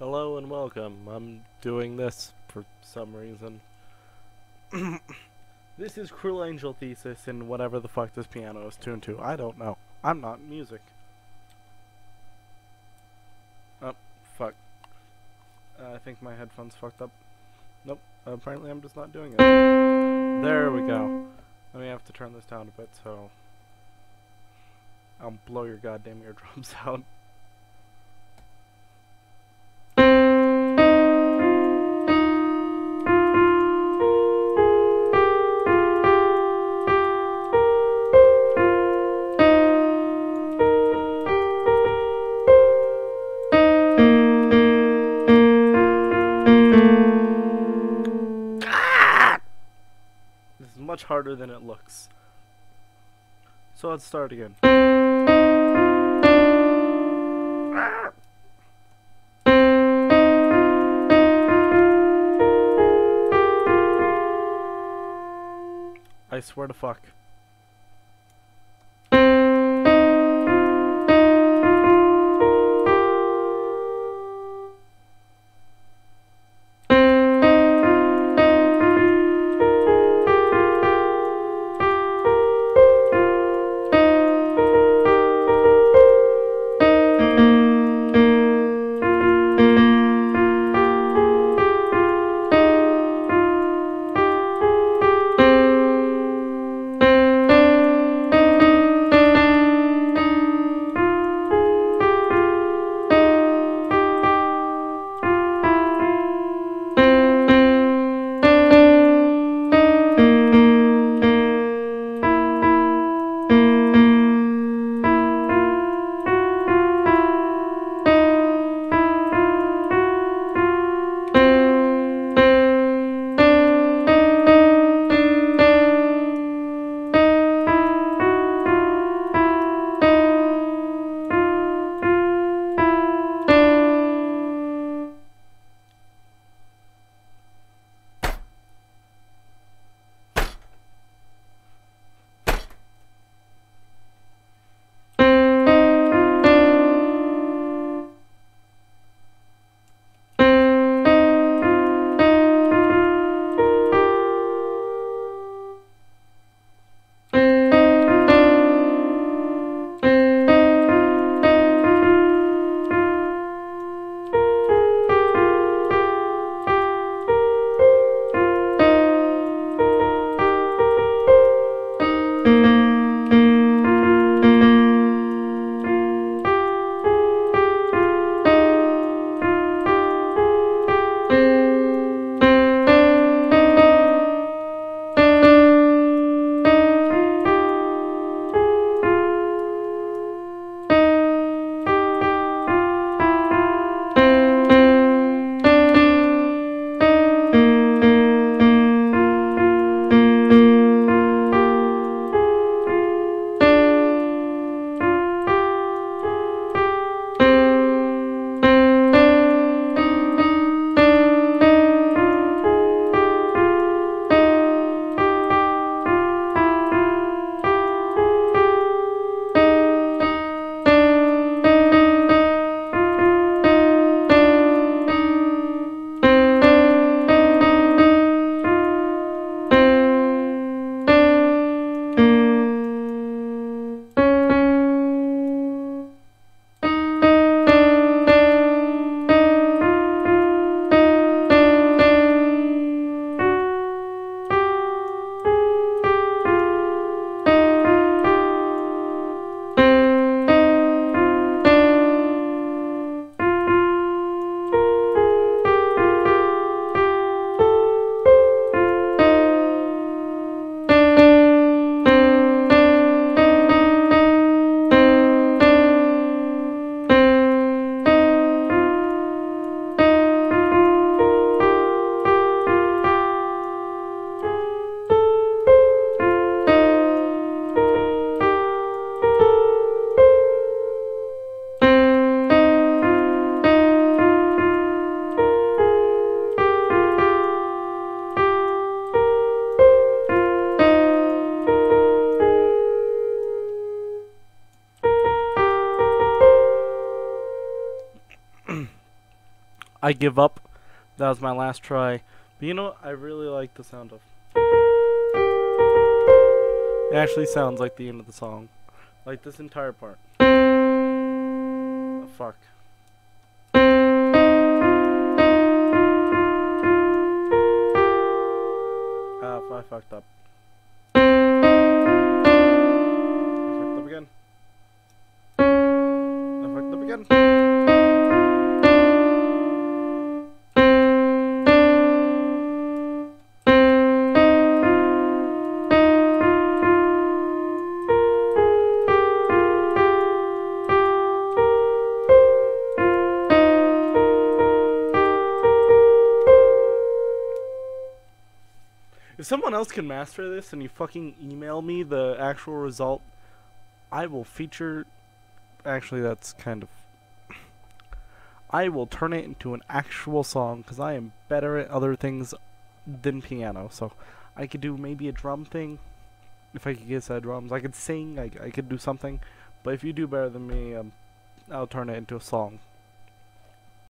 Hello and welcome. I'm doing this for some reason. this is Cruel Angel Thesis and whatever the fuck this piano is tuned to. I don't know. I'm not music. Oh, fuck. Uh, I think my headphones fucked up. Nope. apparently I'm just not doing it. There we go. Let me have to turn this down a bit so I'll blow your goddamn eardrums out. This is much harder than it looks. So let's start again. I swear to fuck. I give up. That was my last try. But you know what? I really like the sound of. It actually sounds like the end of the song. Like this entire part. Oh, fuck. Someone else can master this and you fucking email me the actual result, I will feature. Actually, that's kind of. I will turn it into an actual song because I am better at other things than piano. So I could do maybe a drum thing. If I could get set drums, I could sing. I, I could do something. But if you do better than me, um, I'll turn it into a song.